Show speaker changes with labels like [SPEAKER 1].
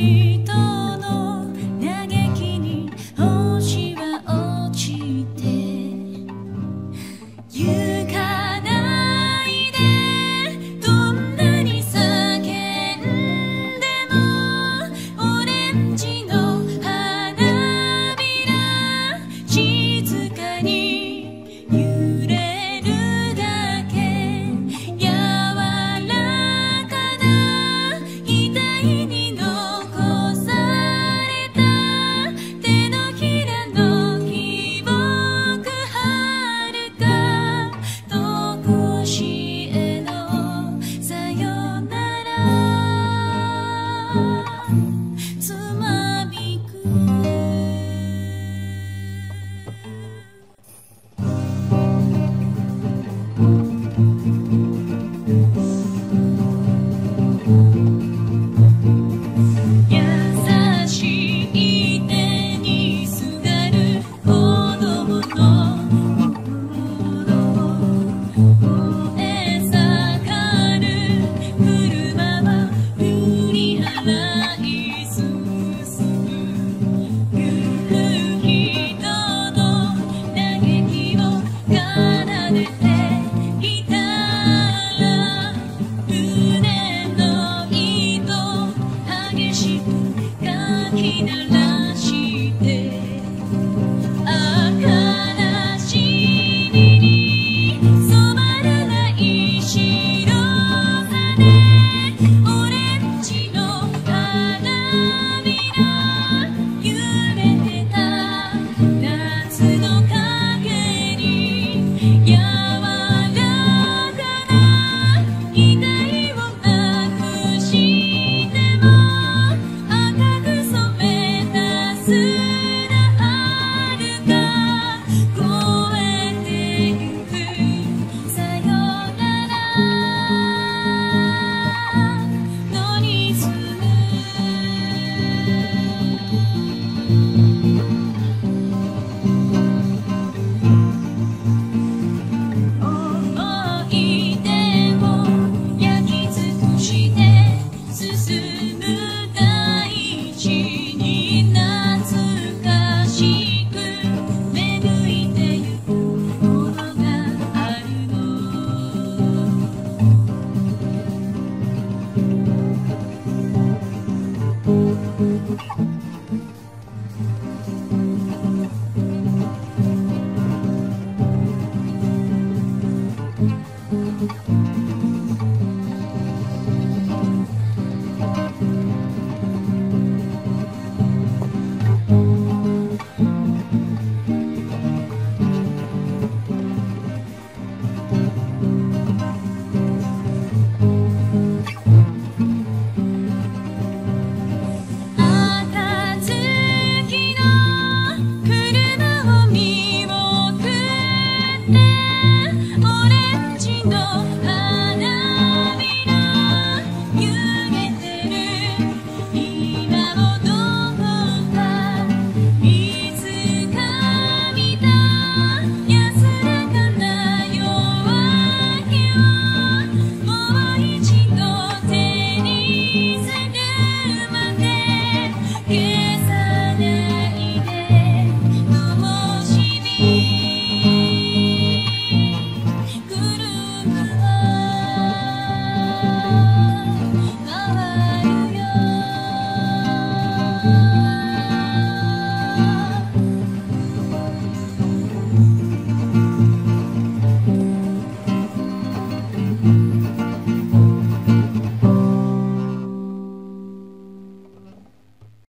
[SPEAKER 1] me. you.